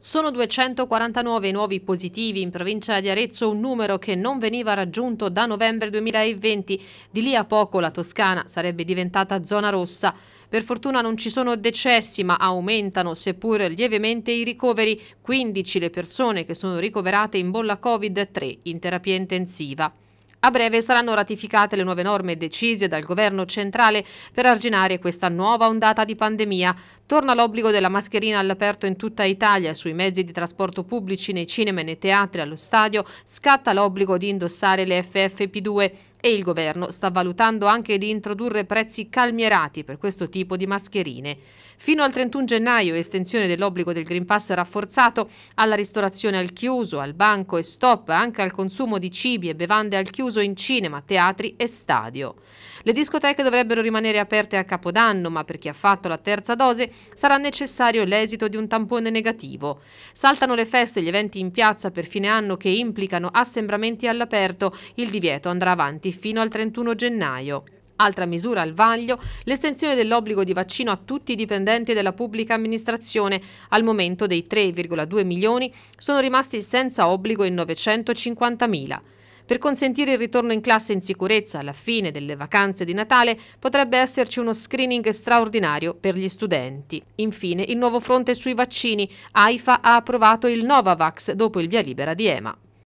Sono 249 nuovi positivi in provincia di Arezzo, un numero che non veniva raggiunto da novembre 2020. Di lì a poco la Toscana sarebbe diventata zona rossa. Per fortuna non ci sono decessi, ma aumentano, seppur lievemente, i ricoveri. 15 le persone che sono ricoverate in bolla Covid, 3 in terapia intensiva. A breve saranno ratificate le nuove norme decise dal governo centrale per arginare questa nuova ondata di pandemia. Torna l'obbligo della mascherina all'aperto in tutta Italia, sui mezzi di trasporto pubblici, nei cinema nei teatri, allo stadio, scatta l'obbligo di indossare le FFP2 e il governo sta valutando anche di introdurre prezzi calmierati per questo tipo di mascherine. Fino al 31 gennaio estensione dell'obbligo del Green Pass rafforzato alla ristorazione al chiuso, al banco e stop, anche al consumo di cibi e bevande al chiuso in cinema, teatri e stadio. Le discoteche dovrebbero rimanere aperte a Capodanno, ma per chi ha fatto la terza dose sarà necessario l'esito di un tampone negativo. Saltano le feste e gli eventi in piazza per fine anno che implicano assembramenti all'aperto. Il divieto andrà avanti fino al 31 gennaio. Altra misura al vaglio, l'estensione dell'obbligo di vaccino a tutti i dipendenti della pubblica amministrazione. Al momento dei 3,2 milioni sono rimasti senza obbligo in 950 mila. Per consentire il ritorno in classe in sicurezza alla fine delle vacanze di Natale potrebbe esserci uno screening straordinario per gli studenti. Infine, il nuovo fronte sui vaccini. AIFA ha approvato il Novavax dopo il via libera di EMA.